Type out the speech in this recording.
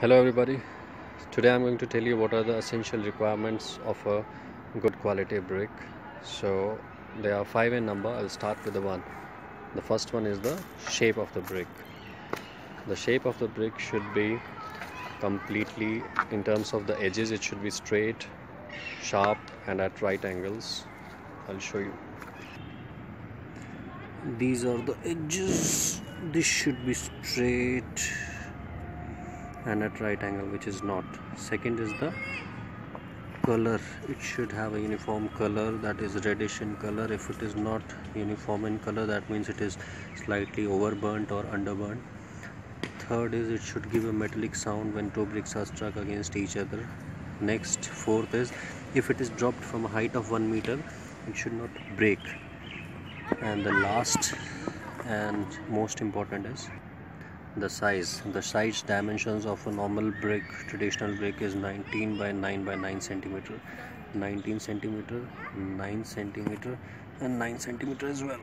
Hello everybody. Today I'm going to tell you what are the essential requirements of a good quality brick. So there are five in number. I'll start with the one. The first one is the shape of the brick. The shape of the brick should be completely in terms of the edges it should be straight, sharp and at right angles. I'll show you. These are the edges. This should be straight and at right angle which is not. Second is the color. It should have a uniform color that is reddish in color. If it is not uniform in color that means it is slightly overburnt or underburnt. Third is it should give a metallic sound when two bricks are struck against each other. Next fourth is if it is dropped from a height of 1 meter it should not break. And the last and most important is the size. The size dimensions of a normal brick traditional brick is 19 by 9 by 9 centimeter. 19 centimeter 9 centimeter and 9 centimeter as well